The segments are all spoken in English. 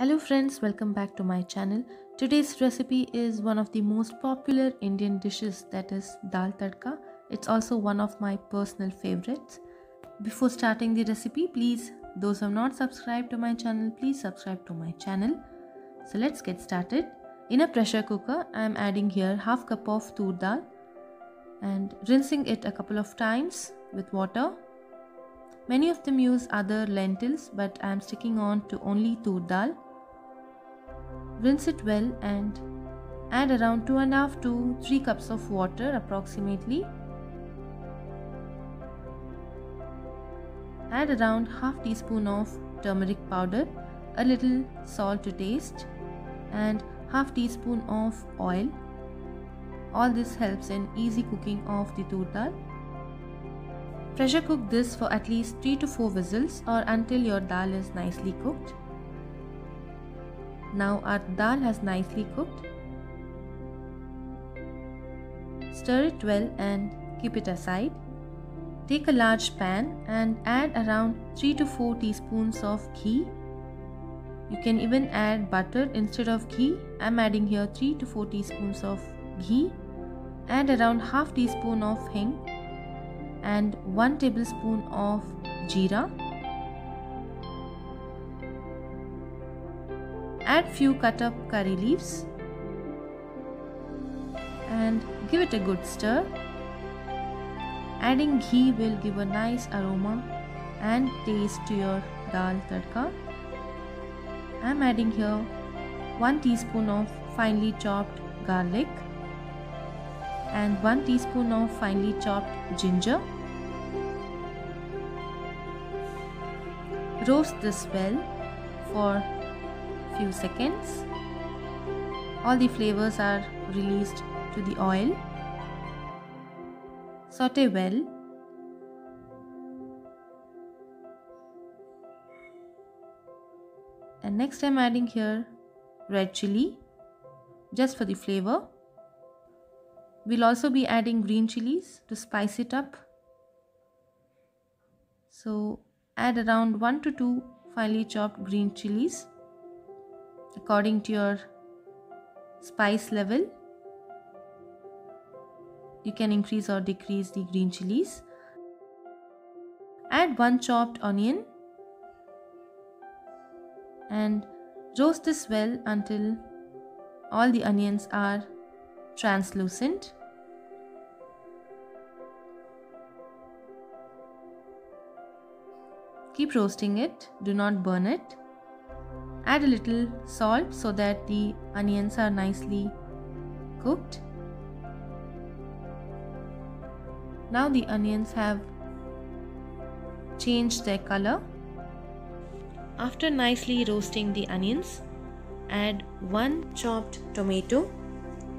Hello friends, welcome back to my channel. Today's recipe is one of the most popular Indian dishes that is dal tadka. It's also one of my personal favorites. Before starting the recipe, please those who have not subscribed to my channel, please subscribe to my channel. So let's get started. In a pressure cooker, I am adding here half cup of tur dal and rinsing it a couple of times with water. Many of them use other lentils but I am sticking on to only tur dal. Rinse it well and add around 2.5 to 3 cups of water approximately. Add around half teaspoon of turmeric powder, a little salt to taste and half teaspoon of oil. All this helps in easy cooking of the tur dal. Pressure cook this for at least 3 to 4 whistles or until your dal is nicely cooked. Now our dal has nicely cooked. Stir it well and keep it aside. Take a large pan and add around 3 to 4 teaspoons of ghee. You can even add butter instead of ghee. I'm adding here 3 to 4 teaspoons of ghee. Add around half teaspoon of hing and 1 tablespoon of jeera Add few cut up curry leaves and give it a good stir. Adding ghee will give a nice aroma and taste to your dal tadka. I am adding here 1 teaspoon of finely chopped garlic and 1 teaspoon of finely chopped ginger. Roast this well for few seconds. All the flavors are released to the oil. Saute well. And next I'm adding here red chili just for the flavor. We'll also be adding green chilies to spice it up. So add around 1 to 2 finely chopped green chilies according to your spice level. You can increase or decrease the green chilies. Add one chopped onion and roast this well until all the onions are translucent. Keep roasting it, do not burn it. Add a little salt so that the onions are nicely cooked. Now the onions have changed their color. After nicely roasting the onions, add one chopped tomato,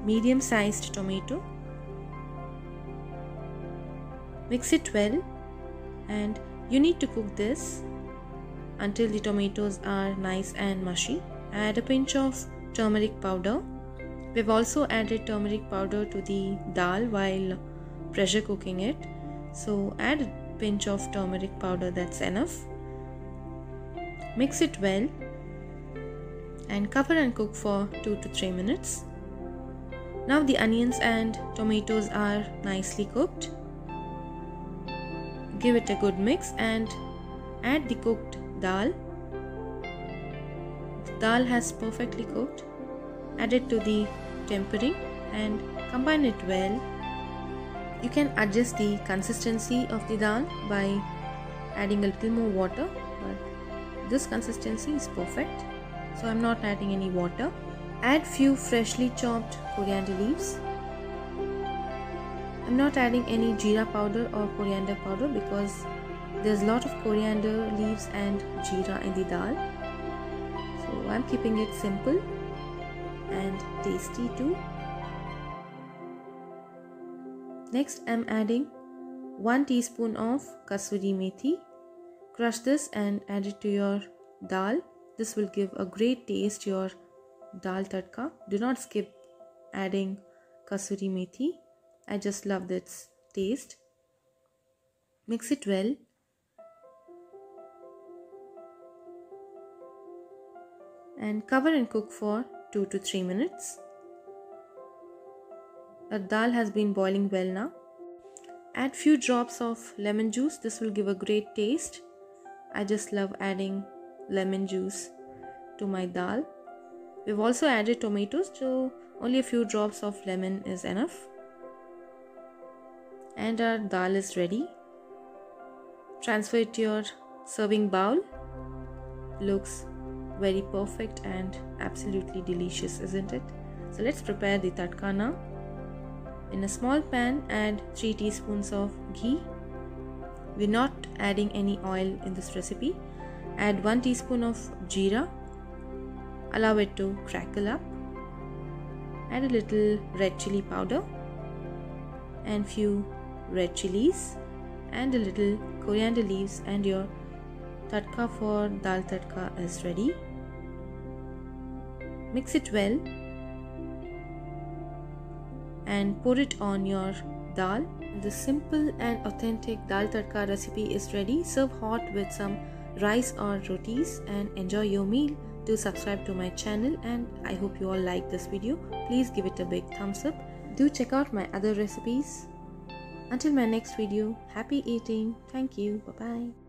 medium sized tomato. Mix it well and you need to cook this until the tomatoes are nice and mushy. Add a pinch of turmeric powder. We've also added turmeric powder to the dal while pressure cooking it. So add a pinch of turmeric powder, that's enough. Mix it well and cover and cook for 2 to 3 minutes. Now the onions and tomatoes are nicely cooked. Give it a good mix and add the cooked dal. The dal has perfectly cooked. Add it to the tempering and combine it well. You can adjust the consistency of the dal by adding a little more water but this consistency is perfect so I'm not adding any water. Add few freshly chopped coriander leaves. I'm not adding any jeera powder or coriander powder because there's a lot of coriander leaves and jeera in the dal. So I'm keeping it simple and tasty too. Next I'm adding 1 teaspoon of kasuri methi. Crush this and add it to your dal. This will give a great taste your dal tadka. Do not skip adding kasuri methi. I just love this taste. Mix it well and cover and cook for 2 to 3 minutes. The dal has been boiling well now. Add few drops of lemon juice. This will give a great taste. I just love adding lemon juice to my dal. We've also added tomatoes, so only a few drops of lemon is enough. And our dal is ready. Transfer it to your serving bowl. Looks very perfect and absolutely delicious, isn't it? So let's prepare the tadka now. In a small pan, add 3 teaspoons of ghee. We're not adding any oil in this recipe. Add 1 teaspoon of jeera. Allow it to crackle up. Add a little red chili powder and few red chilies and a little coriander leaves and your tadka for dal tadka is ready. Mix it well and pour it on your dal. The simple and authentic dal tadka recipe is ready. Serve hot with some rice or rotis and enjoy your meal. Do subscribe to my channel and I hope you all like this video. Please give it a big thumbs up. Do check out my other recipes. Until my next video, happy eating. Thank you. Bye bye.